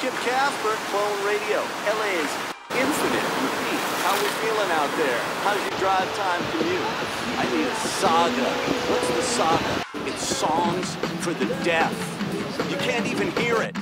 Jim Casper, Clone Radio, LA's Infinite. How we feeling out there? How's your drive time commute? I need a saga. What's the saga? It's songs for the deaf. You can't even hear it.